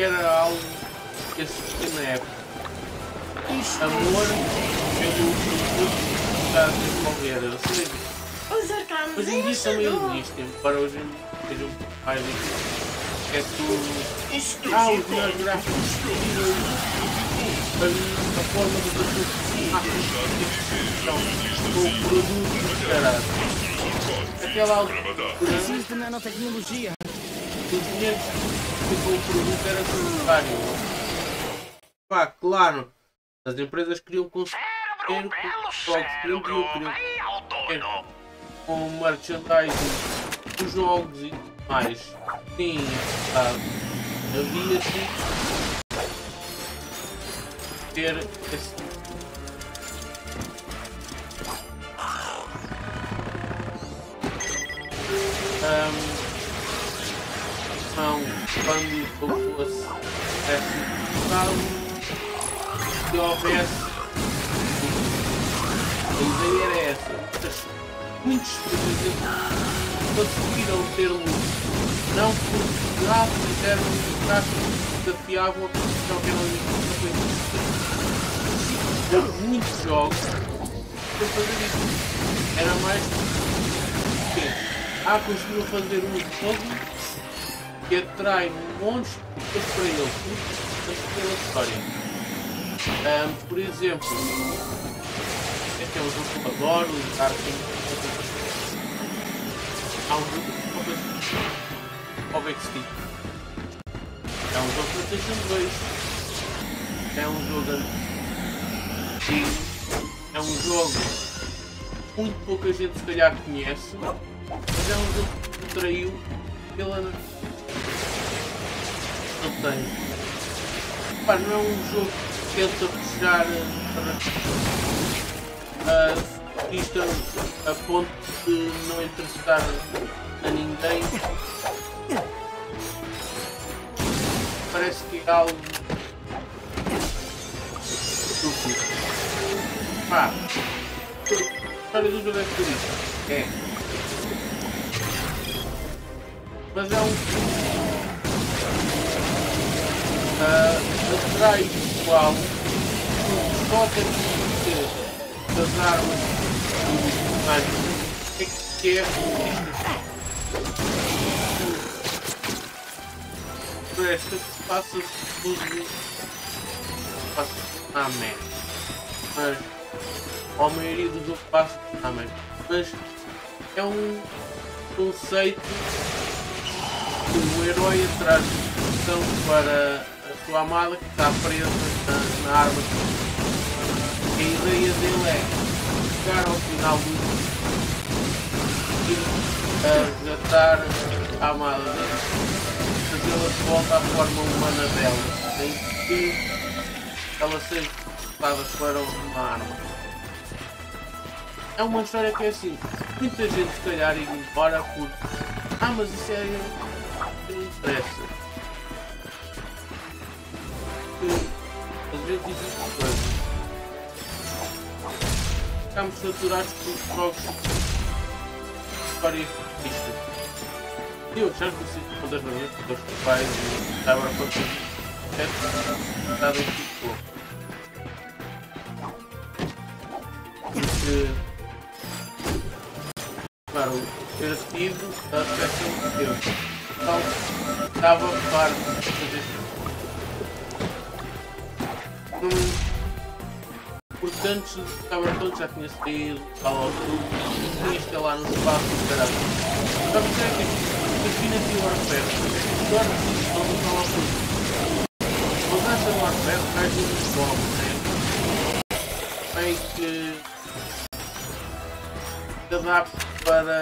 que era algo que assistia na época. Amor pelo produto que está a desenvolver. Ou seja, Os arcanos dia também chegou. existem, para hoje em dia um mais difícil. É tudo. Ah, os melhores gráficos. A forma de fazer então, com o produto do caralho. Aquela altura, Preciso de nanotecnologia. o dinheiro com o produto era necessário. Pá, claro, as empresas queriam conseguir dinheiro com os jogos queriam com merchandising dos jogos e tudo mais. Sim, sabe, havia sim ter esse Ahm, não, quando eu fosse caso, se houvesse a ideia era essa. Muitos presidentes conseguiram ter luz. Não porque lá fizeram um traço desafiável a posição que eram muito Houve muitos jogos para fazer isso. Era mais que ah, conseguiram fazer um jogo que atrai montes de para eles, muito pela história. Ahm, por exemplo, este é um jogo que eu adoro, o Dark Há um jogo que eu Obex Stick. É um jogo para PlayStation 2. É um jogo antigo. É um jogo que muito pouca gente se calhar conhece. Mas é um jogo que me atraiu pela. Não tenho. Pá, não é um jogo que tenta puxar a pista a ponto de não interessar a ninguém. Parece que é algo estúpido. Pá, do jogo é. É. Mas é um uh, atrai pessoal que só tem que das armas do personagem é que quer Presta que passa tudo passa amém mas a maioria do jogo passa amém mas é um conceito que o herói traz proteção para a sua amada que está presa na, na árvore. A ideia dele é chegar ao final do e a resgatar a dele, fazê-la de volta à forma humana dela, sem que ela seja transportada para uma arma. É uma história que é assim, muita gente se calhar ignora porque ah mas isso é não interessa. Porque às vezes. Ficamos saturados por jogos de tristes. E eu já conheci todas as vezes, todos os pais e agora para tudo. Certo? Bem tipo. Porque Claro, ter tido a proteção de Deus. Então, estava farto de fazer Porque antes estava todo, já tinha saído, tal altura, tinha que lá no espaço do caralho. Para você é que Infinity Warfare, agora não me fala tudo. Mas essa Warfare traz uns jogos, né? Em que se adapta para,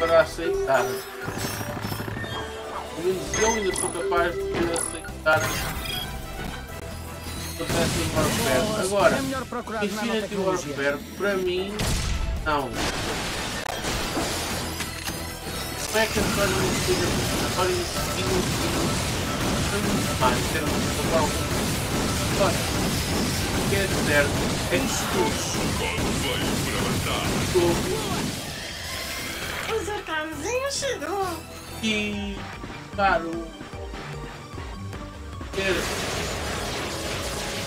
para aceitar. Pelo menos eu ainda sou capaz de aceitar Warfare. Agora, é Infinity. Warfare, para mim, não. Como é que a história não seja história é muito mais, ter uma plataforma. Agora, o que é certo é que estou Os arcanos chegou. e claro ter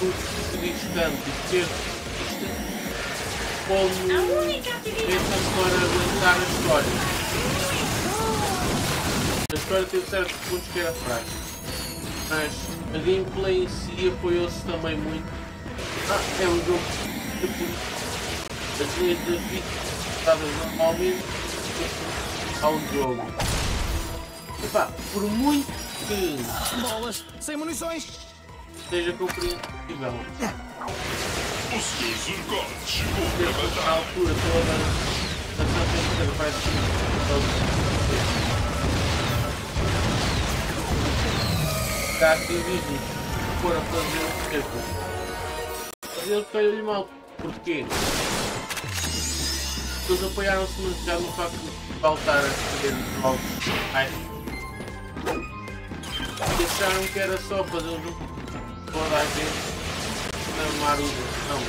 um distante e ter como metam para aguentar a história. A história teve certos pontos que era fraca. Mas a gameplay em si apoiou-se também muito. Ah, é um jogo de política. As linhas da vida dadas normalmente um jogo. Epá, por muito que Bolas, sem munições. Seja compreensível O Sr. Zurgon chegou para na matar. altura toda a Santa Inteira parece que da Activision for a fazer o cerco. Mas ele caiu-lhe mal. Porquê? Eles apoiaram-se demasiado no facto de faltar a fazer os jogos mais. E acharam que era só fazer um jogo toda a gente na Maruda. Não.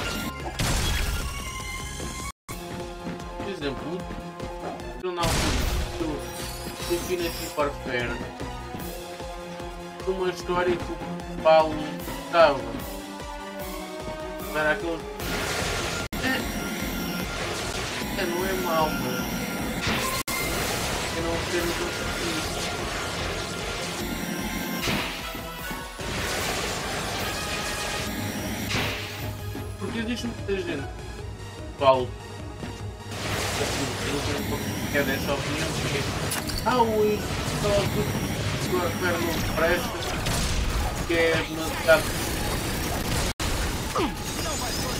Por exemplo, no na altura do Infinity Warfare, uma história que o Paulo estava. Era aquele. É, é, não é mau, mas. Eu não sei no Existe muita gente. Sei como é dessa opinião, porque. Ah, o Warfare não presta. Que é demasiado.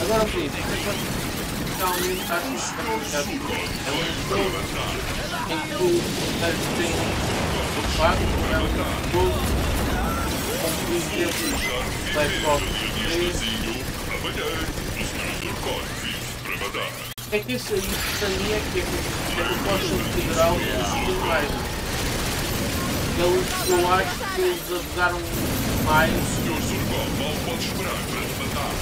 Agora sim, realmente acho que é demasiado. É um jogo em que tu tem o facto, é um jogo como por exemplo Black Ops 3 É que isso aí para mim é que é eu posso considerar o estilo mais. Eu acho que eles abusaram mais O Sr. Zurgon mal pode esperar para te matar.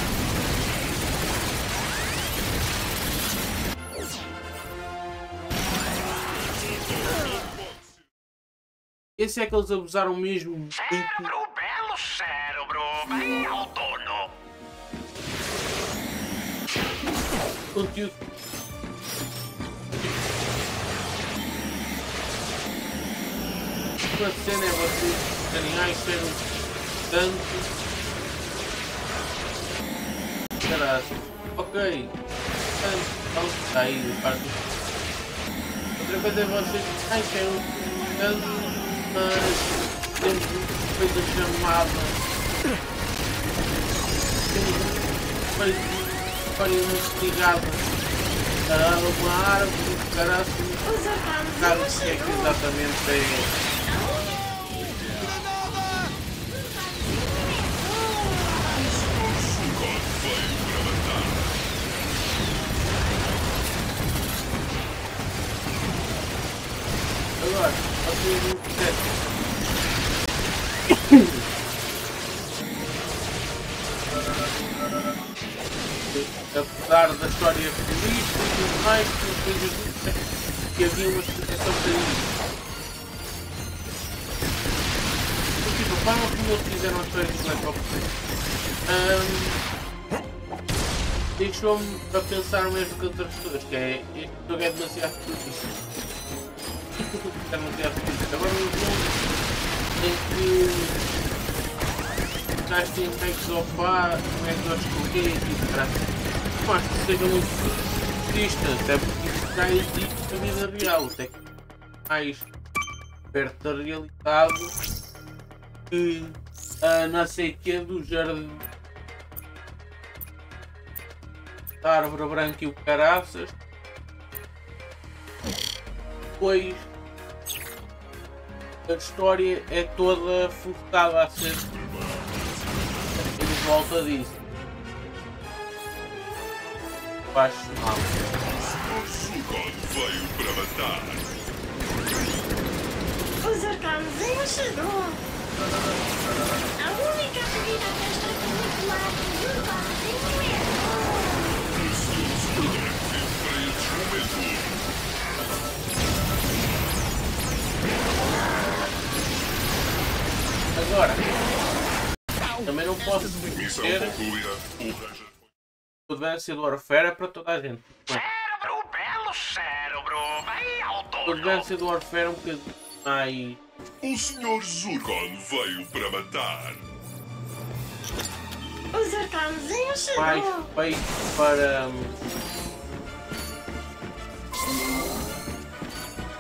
Esse é que eles abusaram mesmo. Cérebro, belo cérebro, bem ao conteúdo. Uma cena é vocês dizerem, isto era um tanto. Caraca, ok. Tanto, está aí, a parte. Outra coisa é vocês, isto era um tanto, mas temos coisa chamada. Temos coisa história investigada a uma árvore, arcanos sabe o que é que exatamente é. Matar. Agora, vocês não percebem. Apesar da história feliz e tudo mais, justo que havia uma explicação para isso. Porque, tipo, forma como eles fizeram a história do Black Ops 3 hum, deixou-me a pensar mesmo que outras pessoas, que é este jogo é demasiado difícil. é demasiado difícil. Agora um jogo em que já tem makes of bar, makes of escolher e tipo, cara, acho que seja muito triste, até porque isso já existe na vida real, até que mais perto da realidade que a não sei que do jardim. Da árvore branca e o caraças. Pois a história é toda focada a ser em volta disso. Acho mal. O Zurgon veio para matar. Os arcanos chegou. A única atividade desta curricular urbana não é. O Sr. Zurgon vive para estes momentos. Agora, posso Missão dizer concluída. O o Advanced Warfare é para toda a gente. Cérebro, belo cérebro, bem o autônomo. Advanced Warfare é um bocadinho mais. O Sr. Zurkon veio para matar. O Zurkãozinho mais chegou. feito para. hum,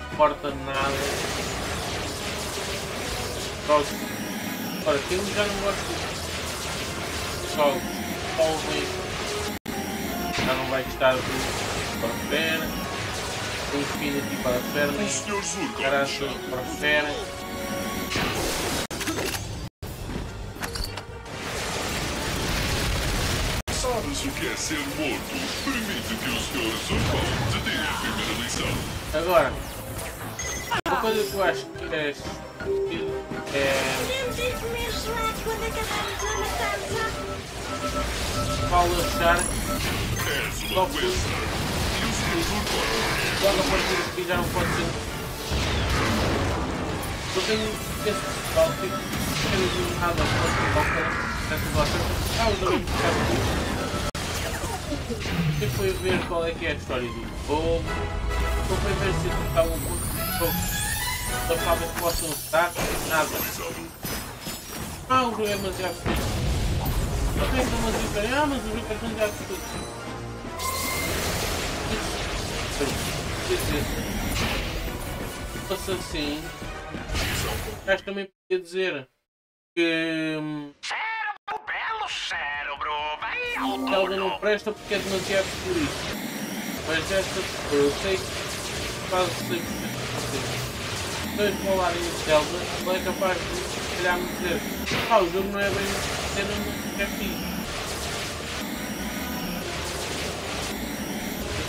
Não importa nada. Jogos. Ora, quem já não gosta de jogos jovens já não vai gostar do Warfare, do Infinity para a O Fermi, Sr. Zurkon Caraças chama. para a Fera. Sabes o que é ser morto? Permite que o Sr. Zurkon te dê a primeira lição. Agora, uma coisa que eu acho que é estúpido é. Paulo achar És uma doença. E o Sr. Zurkon logo a partir daqui já não pode ser. Eu tenho esse pessoal que quer dizer nada contra qualquer dessas outras. Ah, os amigos ficaram Eu fui ver qual é que é a história do jogo. Eu fui ver se está um pouco de jogo. Da forma que possam estar, nada. Ah, o jogo é demasiado fixe. Eu tenho que dizem, ah, mas o jogo é demasiado fixe. Fosse assim, acho que também podia dizer que Cérebro, belo cérebro, bem ela não presta porque é demasiado futurista. Mas esta eu sei que quase 100% de vocês. Dois falarem de Zelda, não é capaz de se calhar me dizer ah, o jogo não é bem cena muito aqui.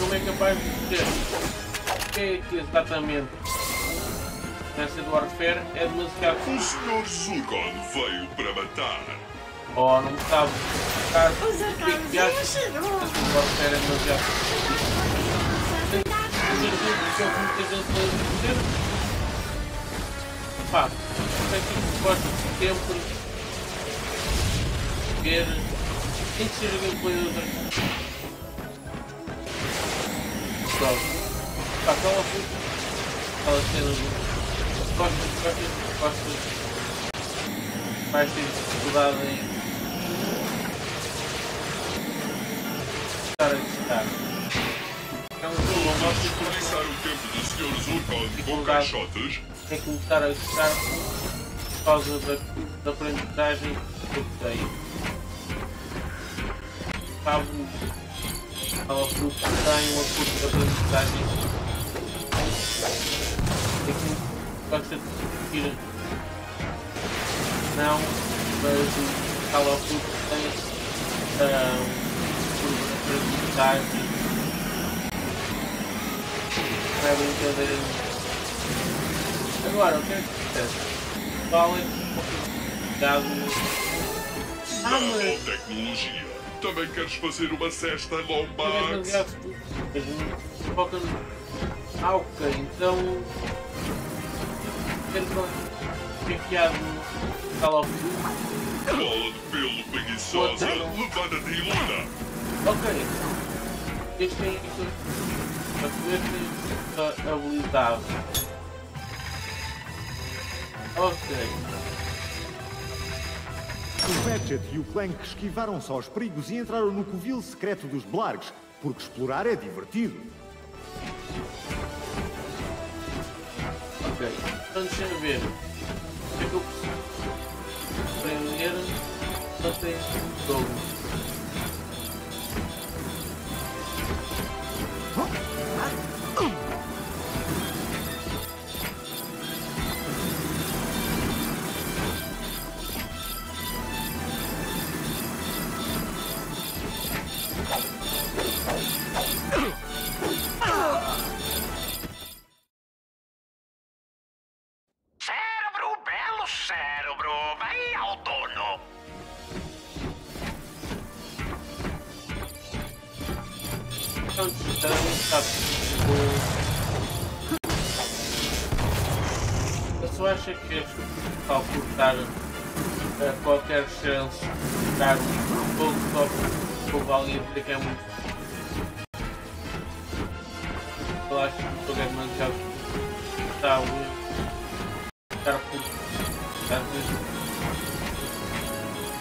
Como é capaz de dizer o que é que exatamente nessa do Warfare é demasiado O Sr. Zurkon veio para matar. ou não sabe explicar O porque Zurkãozinho chegou. essa do Warfare é demasiado Tem que muita gente a dizer. Pá, é que gosto de sempre ver. Tem que ser a gameplay de outra Pronto. Pá, aquela foi. Aquela cena do. Gostas, gostas, gostas. Vais ter dificuldade em. Estar a gostar. É um jogo que Desperdiçar o tempo do Sr. Zurkon com caixotes. tem que começar a gostar por causa da, da aprendizagem que eu tenho. Sabe, ela fruto tem uma curta de aprendizagem. Tem que gosta de discutir. Não, mas ela fruto tem ah, curva de aprendizagem. Não é brincadeira nenhuma. Agora, o que é que acontece? Qual é o caso? Ah, Da mas tecnologia. Também queres fazer uma cesta, Lombax? no. Ah, ok, então. Quero enfiado no Call of Duty. Bola de pelo preguiçosa, levanta-te e luta. Ok. Este tem. A poder habilidade. Ok. O Ratchet e o Clank esquivaram-se aos perigos e entraram no covil secreto dos Blargs, porque explorar é divertido. Ok. Então deixa eu ver. O que é que eu preciso? Aprender. Não tem jogo.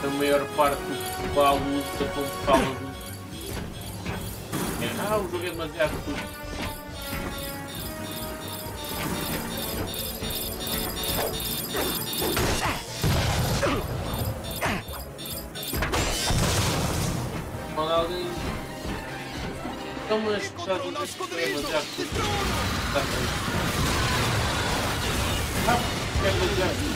A maior parte do pessoal usa como fala do é, ah o jogo é demasiado curto Quando alguém. Então, mas dizer que é demasiado curto. Está é é o.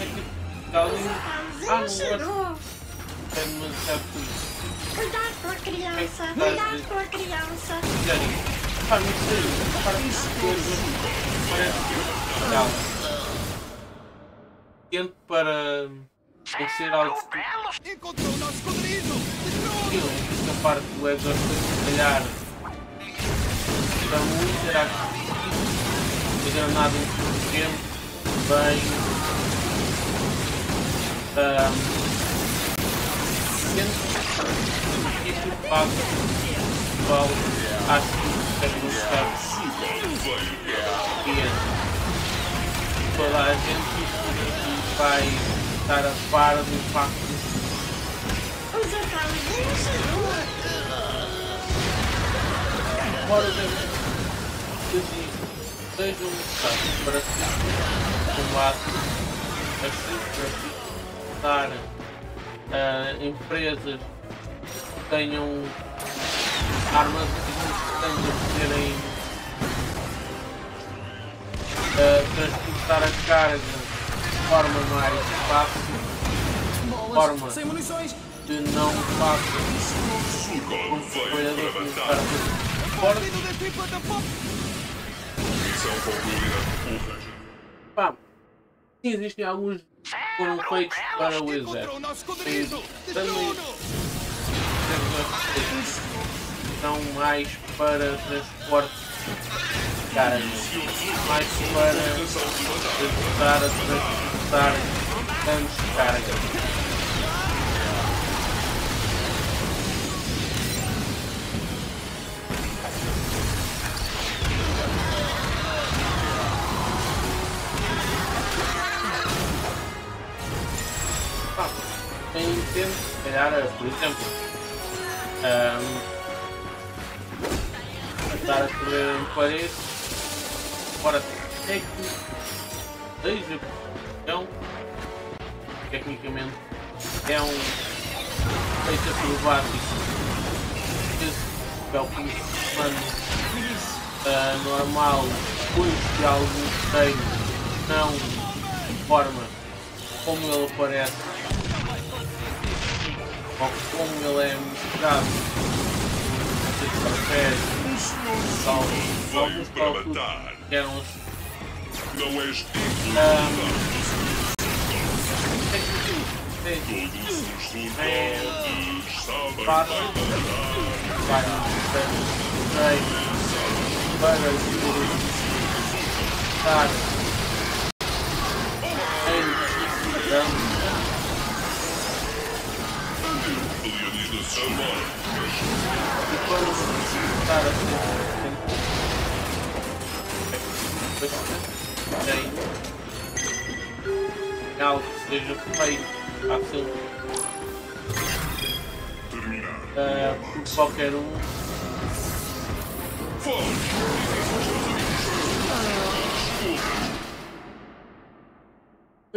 É que alguém. Ah, não gosto. É demasiado curto. Cuidado pela criança. Cuidado pela criança. Jenny, pá, não sei, para isso coisa parece que não. Tento para ser algo Encontrou nosso esconderijo! Estilo, esta parte do Exor se calhar para muito era a granada insuficiente, bem um, tento isso faz pessoal acho que deve estar ciente. Toda a gente vai estar a par do impacto Os acasos chegou. que sejam necessários para combate assim uh, empresas que tenham armas que tenham poderem uh, transportar a carga de forma mais fácil, forma Sem munições! Não que forte Vindo da tripla pop! Missão concluída. Pá, sim, existem alguns que foram feitos para o exército. o nosso esconderijo! Também Destruno! são mais para transporte de mais para ajudar a transportar tantos de Em tempo, se calhar, por exemplo, ahm, estar a correr parede, ora, técnico, seja então, tecnicamente, é um feito acrobático, esse é o humano ah, normal, depois de algum treino, não de forma como ele aparece como ele é mostrado não sei se prefere salvo para cálculos matar. que eram os Não és os É. soldados sabem fácil matar. vai bastante tem que seja feito fácil ah, por qualquer um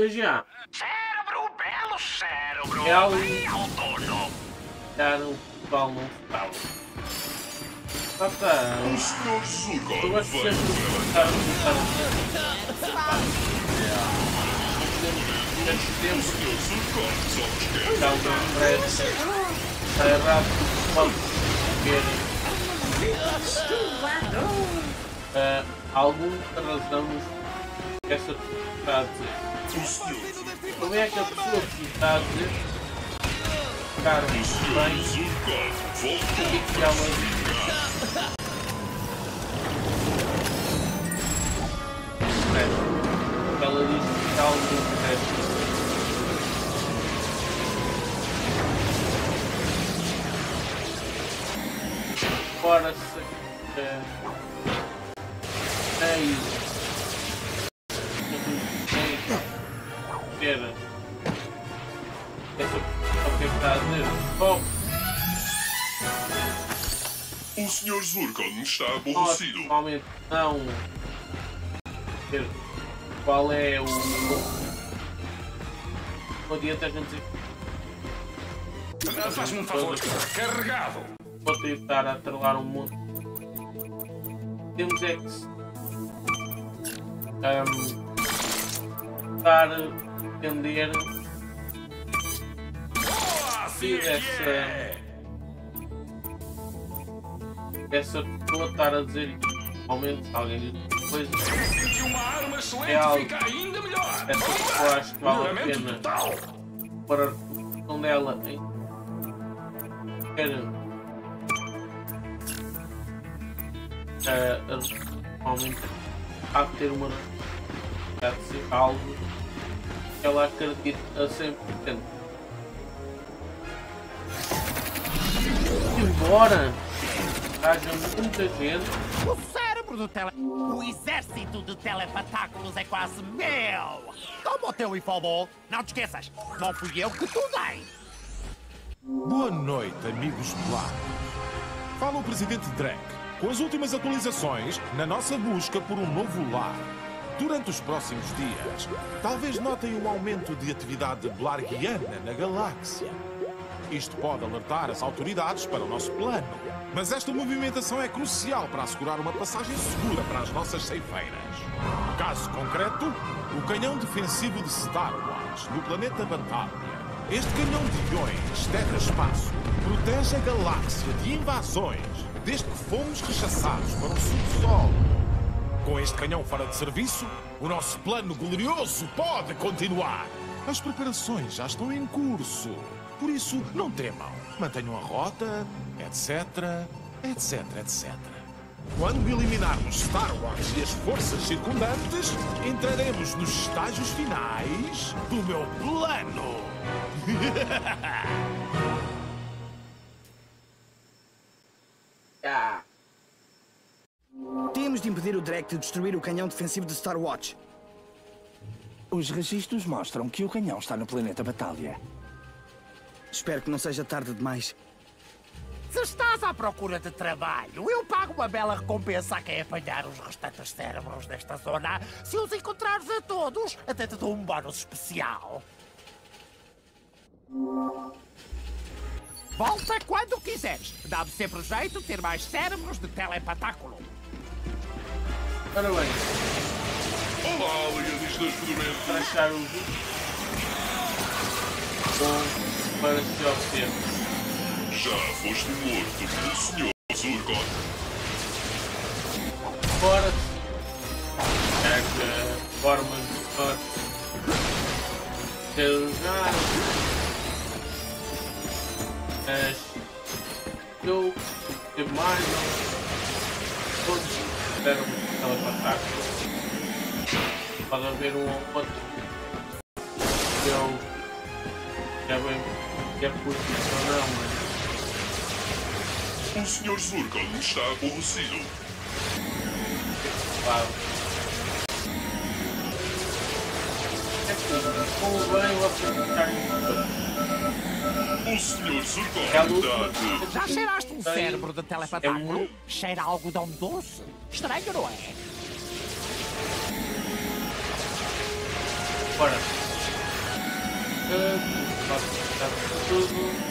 já Cérebro, belo cérebro. É algo- Bem outono. já no qual não se fala Lá está, O Sr. eu gosto de implementar. começar a Neste O tempo, Sr. Sulcon só nos quer já algum parece está errado, pode ver ah, alguma razão que essa pessoa está a dizer. O Sr. Como é que a pessoa que está a dizer Cara, mas... Que de é uma... Ela disse que está algum protesto. fora se é, é isso é, é, é, Bom, O Sr. Zurkon está aborrecido. normalmente não. Qual é o. Não adianta a gente dizer. Faz-me um favor, carregado. Vou tentar atrelar um monte. Temos é que. Um, tentar entender É que essa. Essa pessoa estar a dizer. Realmente, se alguém diz coisa. Uma arma excelente É algo. fica ainda melhor. Essa pessoa acho que vale a pena para a reflexão dela em quer eh, a- realmente há de ter uma há de ser algo que ela acredita a 100%. Embora haja muita gente O cérebro do tele... O exército de telepatáculos é quase meu! Toma o teu infobol! Não te esqueças, não fui eu que tu dei! Boa noite, amigos polacos. Fala o Presidente Drake. Com as últimas atualizações na nossa busca por um novo lar. Durante os próximos dias, talvez notem um aumento de atividade blarguiana na galáxia. Isto pode alertar as autoridades para o nosso plano. Mas esta movimentação é crucial para assegurar uma passagem segura para as nossas ceifeiras. Caso concreto, o canhão defensivo de Star Wars, no planeta Batália. Este canhão de iões terra-espaço protege a galáxia de invasões desde que fomos rechaçados para o subsolo. Com este canhão fora de serviço, o nosso plano glorioso pode continuar. As preparações já estão em curso. Por isso, não temam. Mantenham a rota, etc, etc, etc. Quando eliminarmos Star Wars e as forças circundantes, entraremos nos estágios finais do meu plano. ah, Temos de impedir o Drake de destruir o canhão defensivo de Star Watch. Os registros mostram que o canhão está no planeta Batalha. Espero que não seja tarde demais. Se estás à procura de trabalho, eu pago uma bela recompensa a quem apanhar os restantes cérebros desta zona. Se os encontrares a todos, até te dou um bónus especial. Volta quando quiseres. Dá-me sempre jeito de ter mais cérebros de telepatáculo. ora bem, Olá, alienistas para fedorentos. achar o bom para se obter. Já foste morto pelo Sr. Zurkon. Fora é que a forma de nós ter usar as eu e mais todos tiveram telepatáculo. Pode haver um ou outro eu já bem que é por isso ou não, mas O Sr. Zurkon está aborrecido. Claro. É que, como bem vocês ficarem O Sr. Zurkon É está. Já cheiraste um Tem- cérebro de É telepatáculo? muito- Cheira a algodão doce? Estranho, não é? Bora. Ah, Posso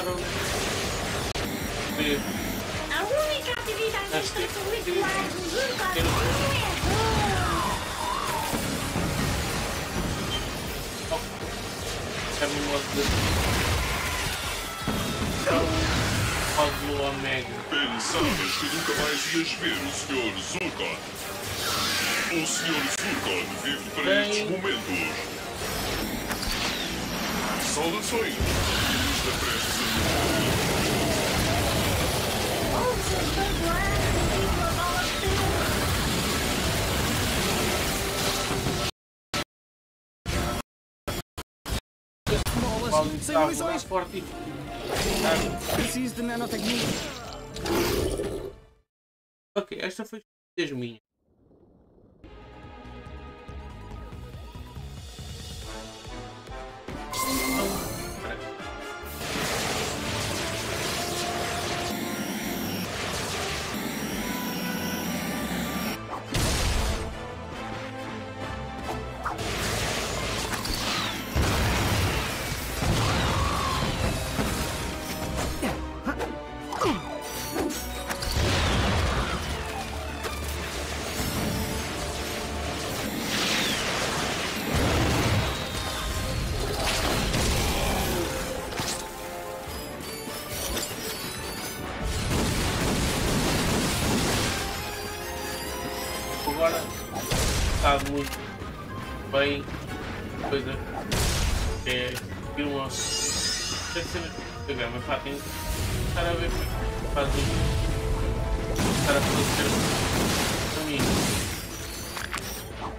Estava a pensar onde. Ver. A única atividade extracurricular do vulcãozinho é É no modo de. Módulo Omega. Pensavas que nunca mais ias ver o Sr. Zurkon. O Sr. Zurkon vive para Bem- estes momentos. Saudações! Está prestes a e uma bola de a forte e. Preciso de nanotecnia. Ok, esta foi das minhas. Muito bem coisa é ir uma programa pá, tem que estar a ver como é que faz o estar a fazer caminho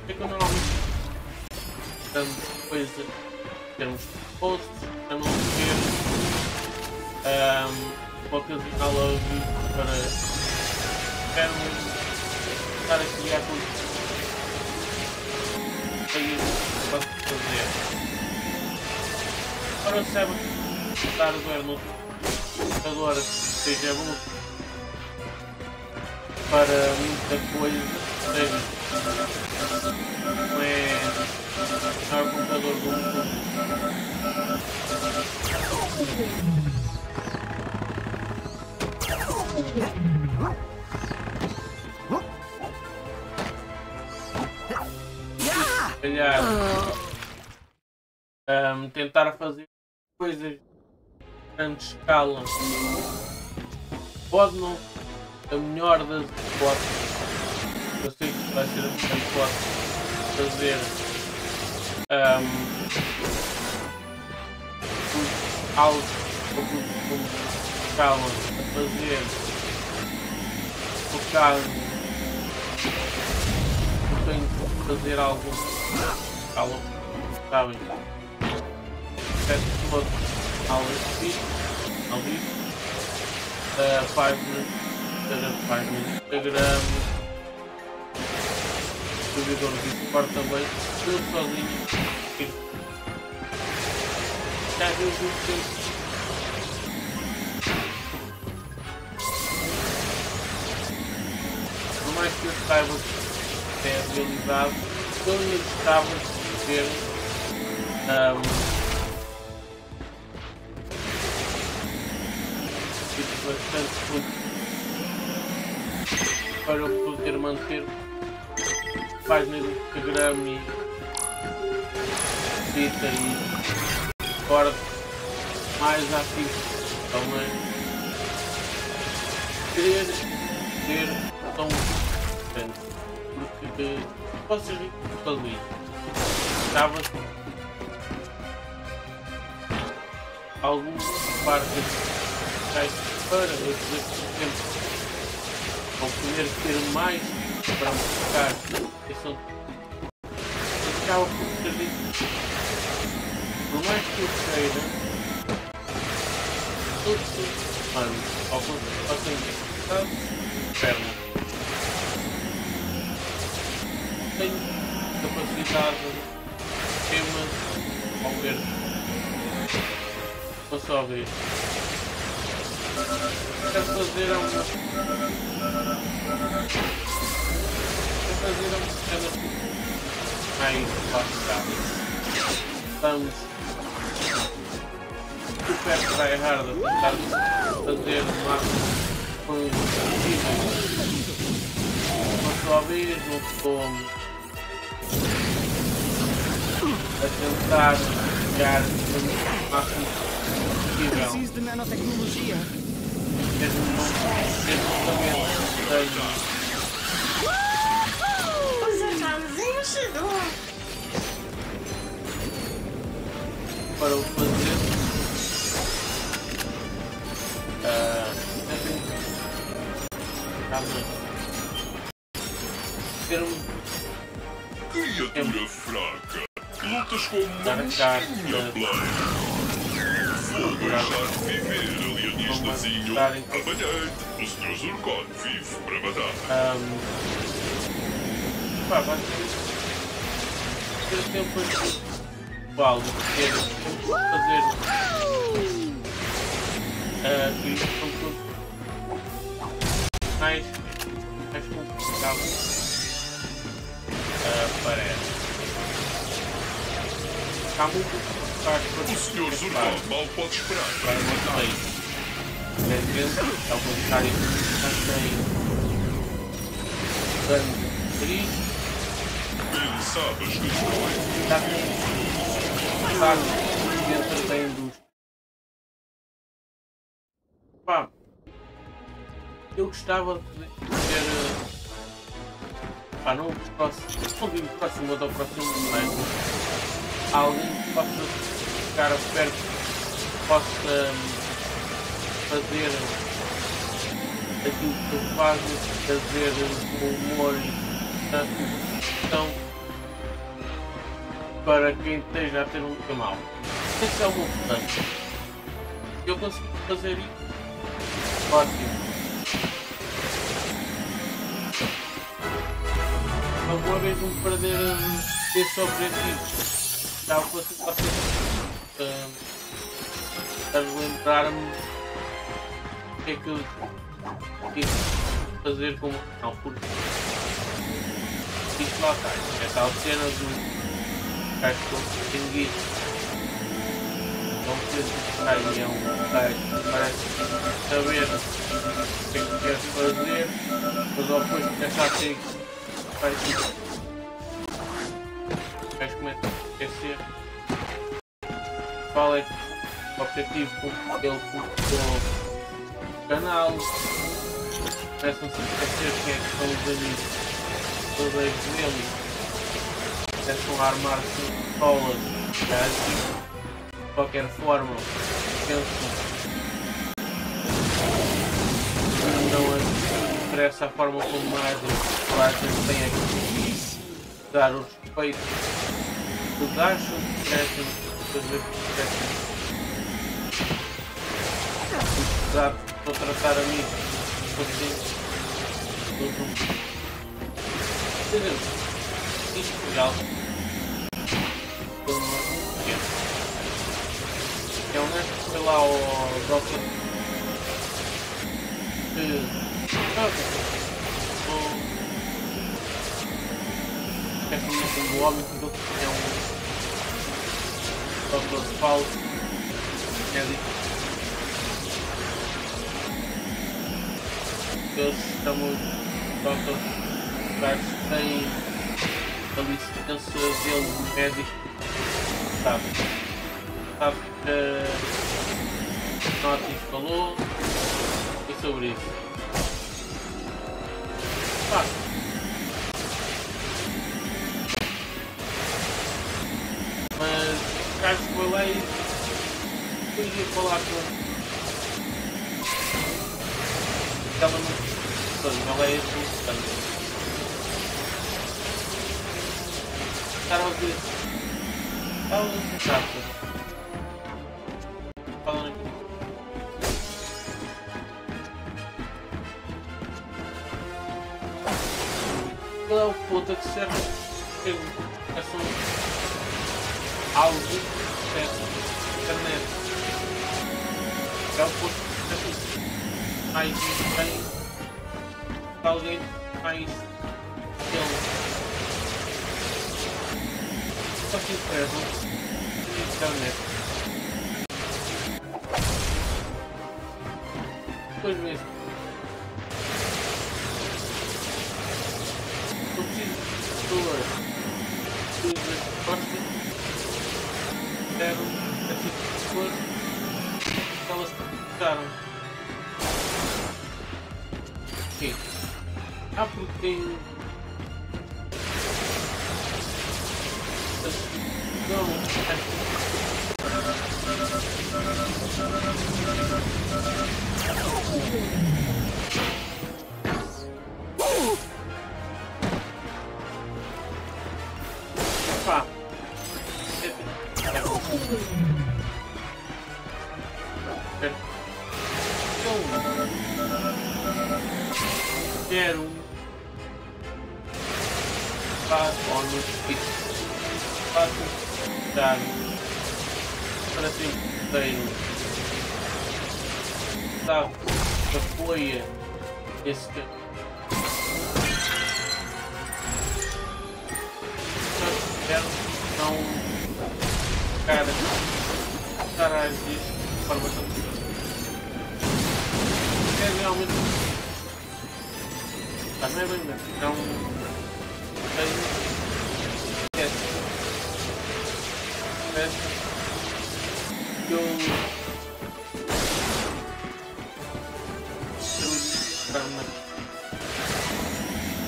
que normalmente tanto coisa. Termos posts a não ser um, a ouvir para quero estar a criar tudo o cérebro estar a doer no agora seja bom para muita coisa seja não é o maior computador do mundo. Calhar ahm, tentar fazer coisas de grande escala pode não a melhor das hipóteses. Eu sei que vai ser a melhor hipótese fazer tudo- algo ou tudo com escala a fazer focar eu tenho que fazer algo escala sabem Desculpa ao vivo, ao vivo, a página, a página do Instagram, servidor do Discord também, sozinho, e já viu o tempo. Por mais que eu saiba que é realizado, eu gostava de ver bastante para eu poder manter página do Instagram e Twitter e Discord mais ativo também. Querer ter tão grande porque vocês ricos fazer isso estava algumas partes tais para poder por exemplo ou poder ter mais para buscar isso acaba por difícil por mais que eu queira todos os anos ao conseguir perna. Tenho capacidade temas ao ver uma só vez Um. Fazer um sistema mais fácil. Estamos super tryhard a tentar fazer máximo possível. Uma só vez, não estou a tentar chegar o máximo possível. Mesmo Os para o fazer. Ah. Ter um. Criatura fraca. Lutas com uma mosquinha player. Vou deixar viver, matar, então. Amanhã, o Sr. Zurkon vive para matar. Um, pá, vai ter, ter tempo aqui. Vale, porque temos que fazer a aquisição tudo mais, mais complicado. Ah, parece. Há muito O Sr. Zurkon mal pode esperar para matar. Às vezes, ao contrário, sabe as questões. Está com sabe dentro da indústria. Pá, eu gostava de ter. eh, Pá, não próximo. Não digo próximo, mas ao próximo momento. Alguém que possa ficar perto, possa hum, fazer aquilo que eu faço, fazer com humor e a questão para quem esteja a ter um mau. Esse é o meu plano. Eu consigo fazer isso, ótimo. Boa vez não perder hum, esse objetivo. Já o consigo fazer. hum, a lembrar-me o que é que eu quis fazer com. Não, porque. Isto lá está. É tal cena do gajo com pinguito. Não precisa estar aí, é um gajo que parece saber o que é que quer fazer, mas ao depois começa a ter que vai tipo. O gajo começa a esquecer qual é o objetivo com que ele colocou canal. Começam-se a esquecer quem é que são os amigos. Verdadeiros dele começam a armar-se de pistolas gajos de qualquer forma que não é- interessa a forma como mais a gente tem aqui dar o respeito que eles acham que merecem fazer que merecem apesar de a tratar a mim um entendeu? isto algo como é um que foi lá ao Dr. que é como do homem que é um Dr. Paulo médico eles chamam Dr. gajos que têm a licença dele de médico, sabe? Sabe que a Notis falou e sobre isso. Pá. Mas o gajo foi lá e depois falar com ele. Não. Ela é assim, Ficaram a ver. Estavam a 적기 입구에서 제한해 입구 중에서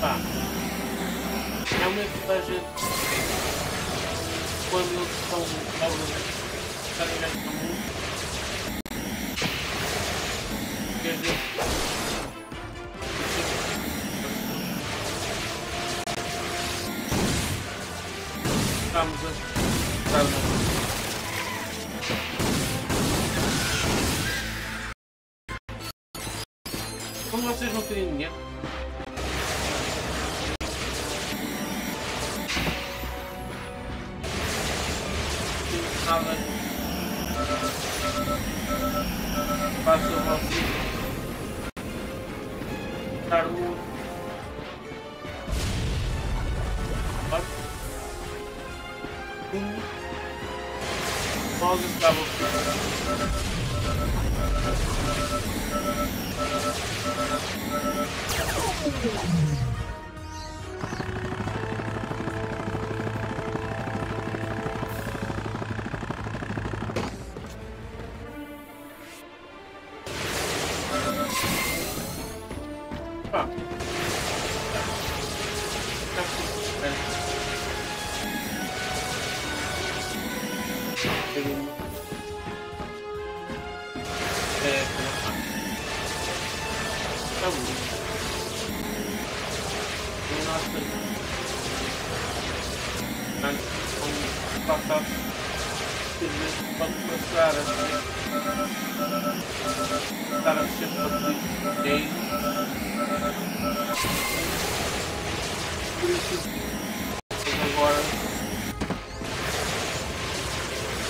pá. É uma vantagem quando são alguns carregados o mundo. Quer dizer, estamos a. Estamos a. tem. Por isso, agora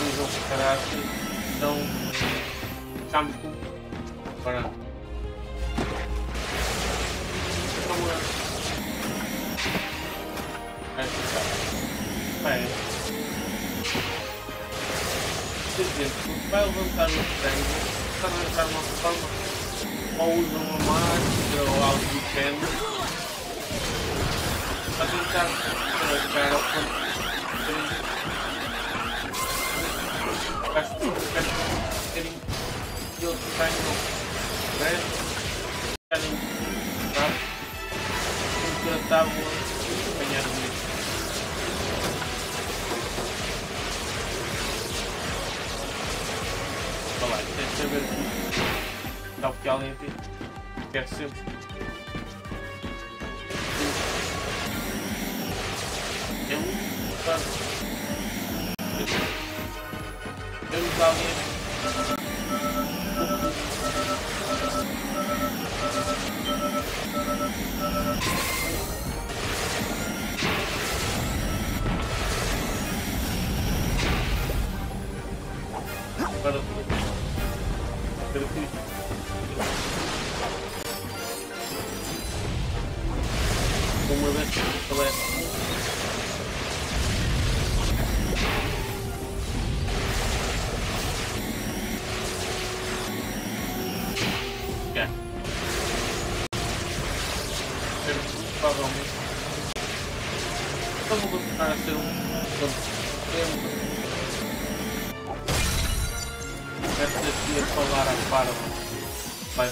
usam esse caráter, então estamos com. Agora. Vai ficar. Bem. Vai levantar um triângulo, está a levantar uma forma Hold on mine, so I'll do 10. I think that's the battle thing. That's, getting killed triangle. Then, getting, that one. que a quer ser. Temos, temos a aqui. Provavelmente. Eu vou continuar a ser um. Esta aqui a falar à parva. Vai.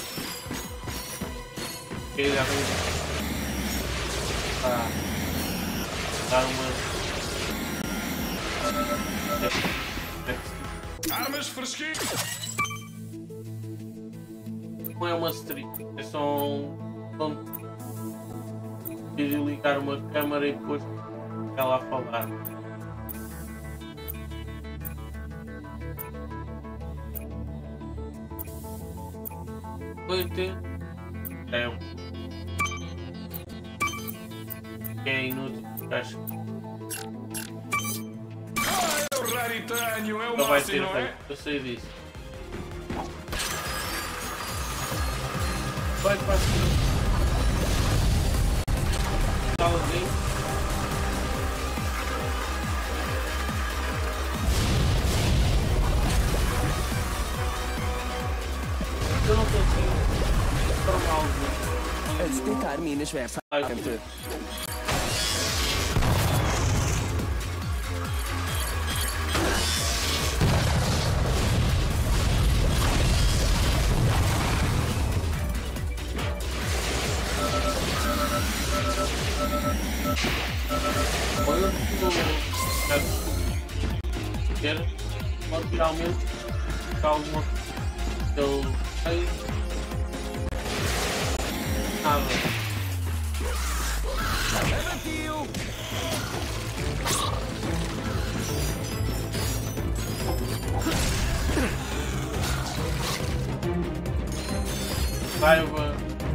Que já. Para dar uma. Armas fresquinhas! Não é uma stream, é só um. De ligar uma câmera e depois ela a falar. Oito. É um. É inútil, acho É o raritânio, é o não vai ter não é? eu sei disso. Vai para cima. Eu não consigo. A detectar minas versa. Ai, pode finalmente ficar alguma que eu sei nada. Vai, eu vou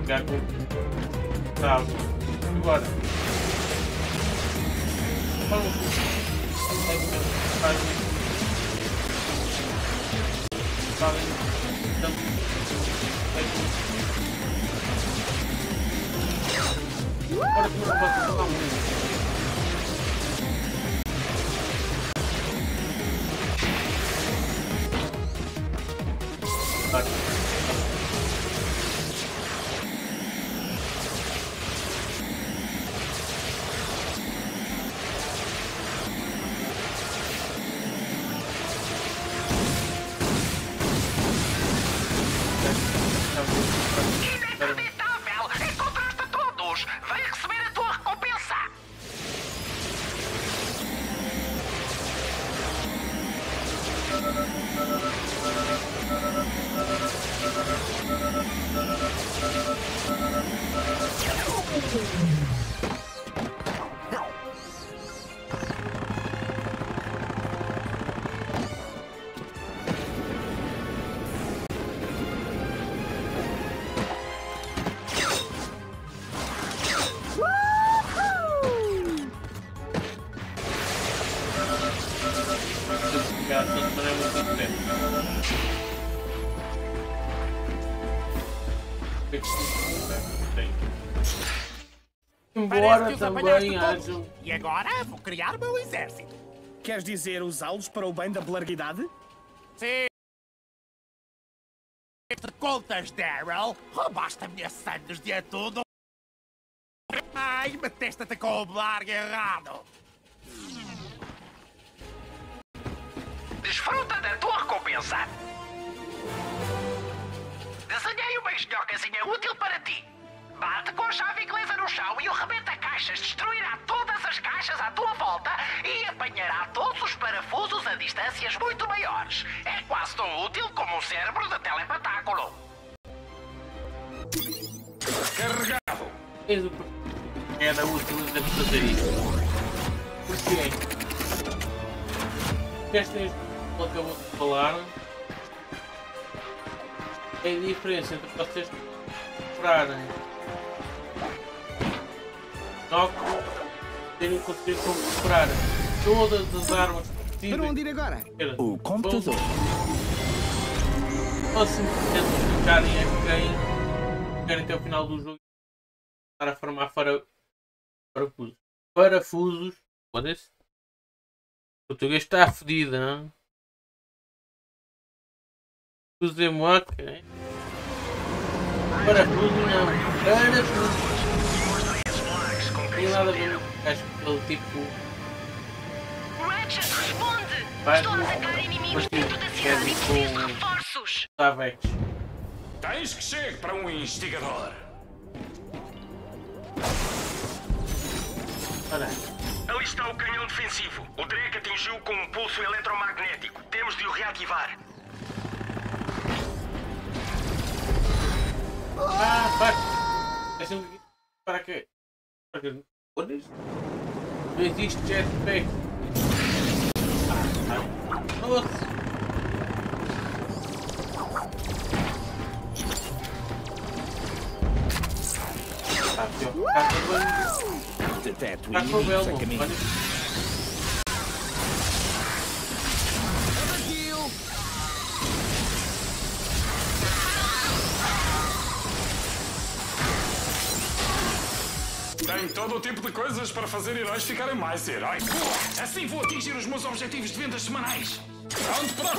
pegar com Tá, agora. Vamos. Faz Faz Agora que eu vou fazer uma Pegar de maneira muito diferente. O que que se tem? Parece Embora que os também apanhaste haja. todos. E agora vou criar o meu exército. Queres dizer usá-los para o bem da blarguidade? Sim. Te contas, Daryl? Roubaste a minha sandes de tudo. Ai, meteste-te com o blarg errado. Desfruta da tua recompensa! Desenhei uma engenhocazinha útil para ti. Bate com a chave inglesa no chão e o rebenta caixas destruirá todas as caixas à tua volta e apanhará todos os parafusos a distâncias muito maiores. É quase tão útil como um cérebro de telepatáculo. Carregado! Era útil de fazer isso. Porquê? Porque ele acabou de falar é a diferença entre vocês comprarem Noco terem conseguido comprar todas as armas possíveis. Para onde ir agora? O computador. Ou simplesmente ficarem a quem querem até o final do jogo estar a formar fora Parafusos. Parafusos. Foda-se. O português está fedido, não? Fazer moca, hein? Parafuso não. Parafuso. Tem nada a ver. Acho que ele tipo. Ratchet, responde! Estou a atacar inimigos dentro da cidade e preciso com- de reforços! Tavex. Tens que chegar para um investigador. Olha. Ali está o canhão defensivo. O Drake atingiu com um pulso eletromagnético. Temos de o reativar. Ah, fuck! Deixa-me. Para quê? Para quê? Foda-se. Não existe jetpack. Ah. Nossa! Tá pior. Tá com Deteto Tá com o inimigos Belmo. Tenho todo o tipo de coisas para fazer heróis ficarem mais heróis. Boa! Assim vou atingir os meus objetivos de vendas semanais. Pronto para.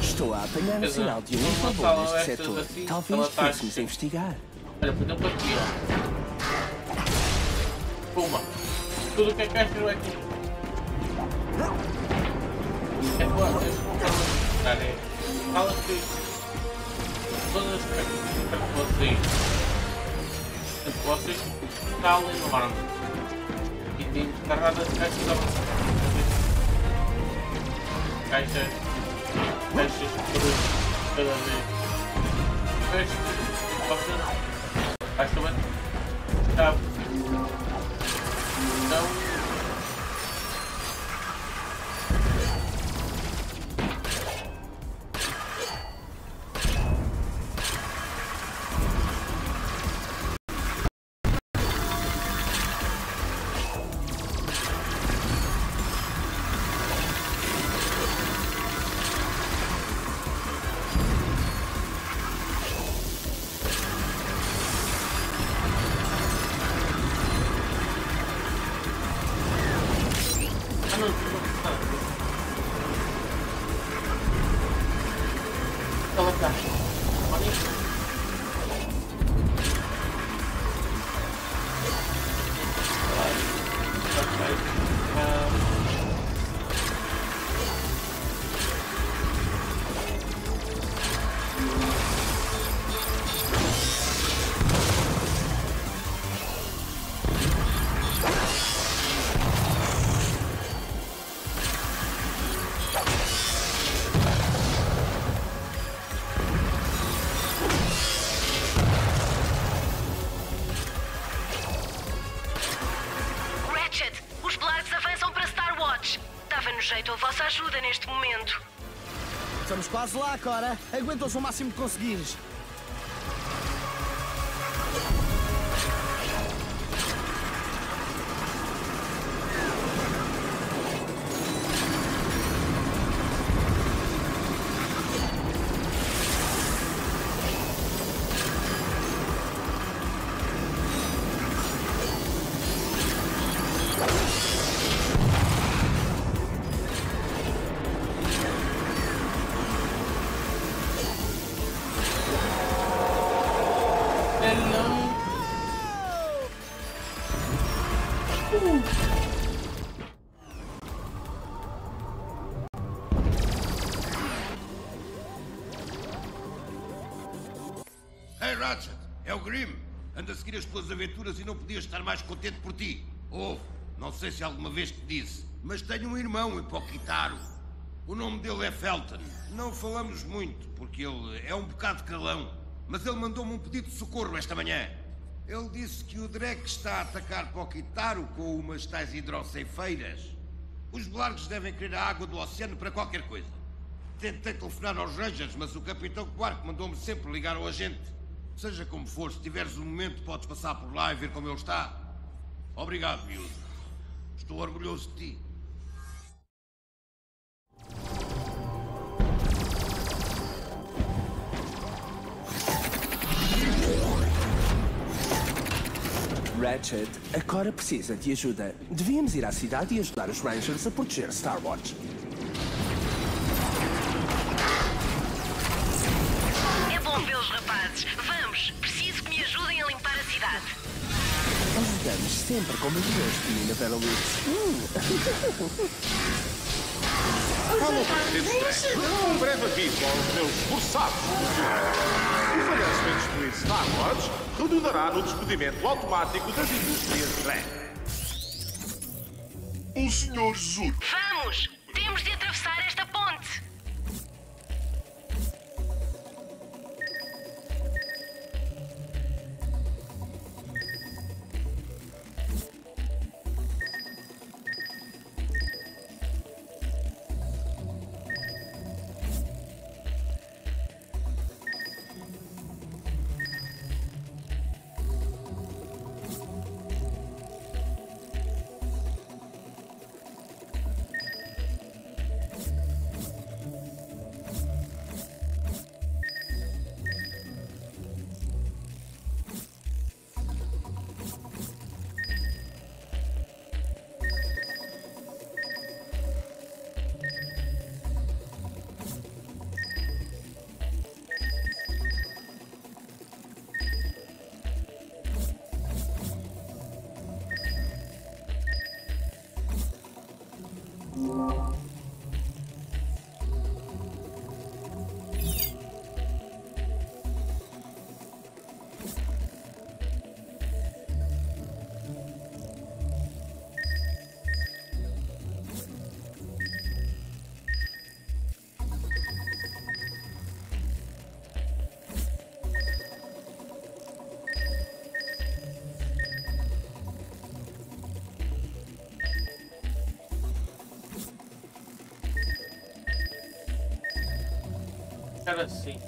Estou a apanhar o sinal de um sala neste setor. assim, Talvez fôssemos investigar. Olha, por exemplo aqui, ó. Puma. Tudo que é caixa é aqui. É boa, é de explicar, é. Fala que todas as para que vocês. Vocês calem no arma. E tem descarradas caixas avançadas. Caixas. Caixas por cada vez. Mas, vocês basicamente está então Quase lá, Cora. Aguenta-os o máximo que conseguires. Ratchet, é o Grim. Anda a seguir as tuas aventuras e não podias estar mais contente por ti. Ouve, não sei se alguma vez te disse, mas tenho um irmão em Poquitaro. O nome dele é Felton. Não falamos muito, porque ele é um bocado calão. Mas ele mandou-me um pedido de socorro esta manhã. Ele disse que o Drek está a atacar Poquitaro com umas tais hidroceifeiras. Os Blargs devem querer a água do oceano para qualquer coisa. Tentei telefonar aos Rangers, mas o Capitão Quark mandou-me sempre ligar ao agente. Seja como for, se tiveres um momento, podes passar por lá e ver como ele está. Obrigado, miúdo. Estou orgulhoso de ti. Ratchet, a Cora precisa de ajuda. Devíamos ir à cidade e ajudar os Rangers a proteger Star Watch. Sempre com muito gosto, Lutz. Hum. Fala, Presidente Dredd. Um breve aviso aos meus esforçados funcionários. O falhanço em destruir Star Wars redundará no despedimento automático das indústrias Dredd. O Sr. Zurkon. Era assim.